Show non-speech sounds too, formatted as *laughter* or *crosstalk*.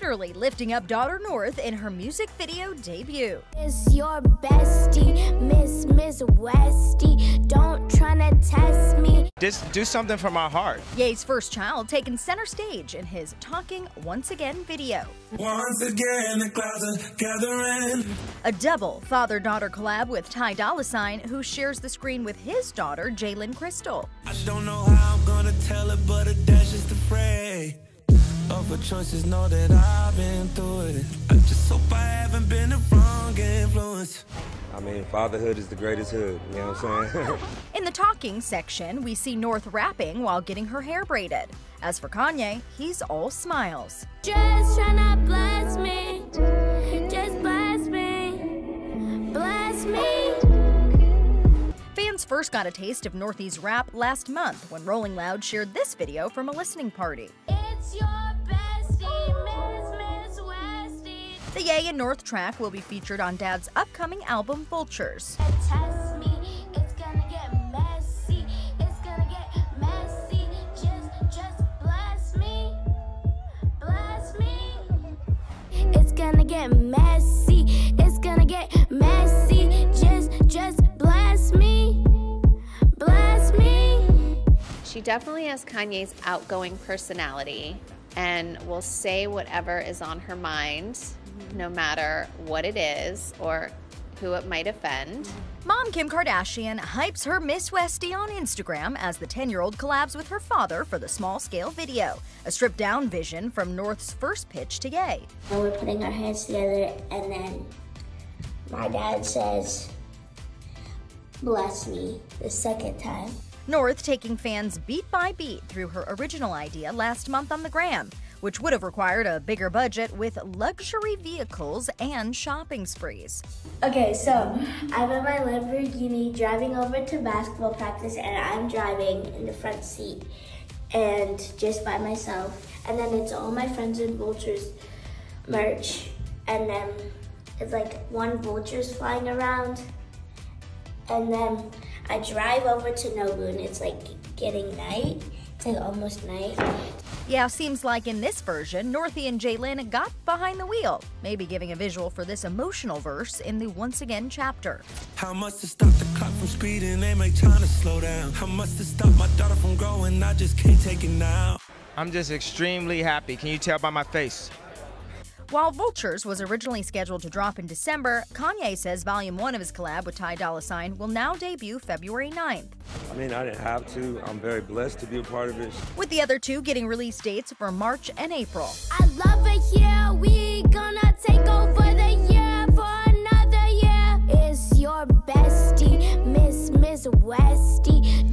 proudly lifting up daughter North in her music video debut. It's your bestie, Miss Miss Westie. Don't tryna test me. Just do something from my heart. Ye's first child taking center stage in his Talking Once Again video. Once again, the clouds are gathering. A double father daughter collab with Ty Dolla Sign, who shares the screen with his daughter, Jalen Crystal. I don't know how I'm gonna tell it, but a dash is the fray. Of her choices, know that I've been through it. I just hope I haven't been the wrong influence. I mean, fatherhood is the greatest hood, you know what I'm saying? *laughs* In the talking section, we see North rapping while getting her hair braided. As for Kanye, he's all smiles. Just tryna bless me. Just bless me. Bless me. Fans first got a taste of Northy's rap last month when Rolling Loud shared this video from a listening party. It's your bestie, Miss Miss Westie. The Ye and North track will be featured on Dad's upcoming album Vultures. It's gonna get messy. Definitely has Kanye's outgoing personality and will say whatever is on her mind, no matter what it is or who it might offend. Mom Kim Kardashian hypes her Miss Westie on Instagram as the 10 year old collabs with her father for the small scale video, a stripped down vision from North's first pitch to Ye. And we're putting our hands together, and then my dad says, Bless me the second time. North taking fans beat by beat through her original idea last month on the gram, which would have required a bigger budget with luxury vehicles and shopping sprees. Okay, so I'm in my Lamborghini driving over to basketball practice, and I'm driving in the front seat and just by myself. And then it's all my friends and vultures merch, and then it's like one vulture's flying around. And then I drive over to Nobu, and it's like getting night. It's like almost night. Yeah, seems like in this version, Northy and Jalen got behind the wheel, maybe giving a visual for this emotional verse in the Once Again chapter. How much to stop the clock from speeding? They make time to slow down. How much to stop my daughter from growing? I just can't take it now. I'm just extremely happy. Can you tell by my face? While Vultures was originally scheduled to drop in December, Kanye says Volume 1 of his collab with Ty Dolla Sign will now debut February 9th, I mean, I didn't have to. I'm very blessed to be a part of it. with the other two getting release dates for March and April. I love it here. We gonna take over the year for another year. It's your bestie, Miss Miss Westie.